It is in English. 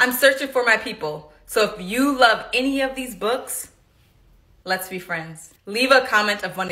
I'm searching for my people. So if you love any of these books, let's be friends. Leave a comment of one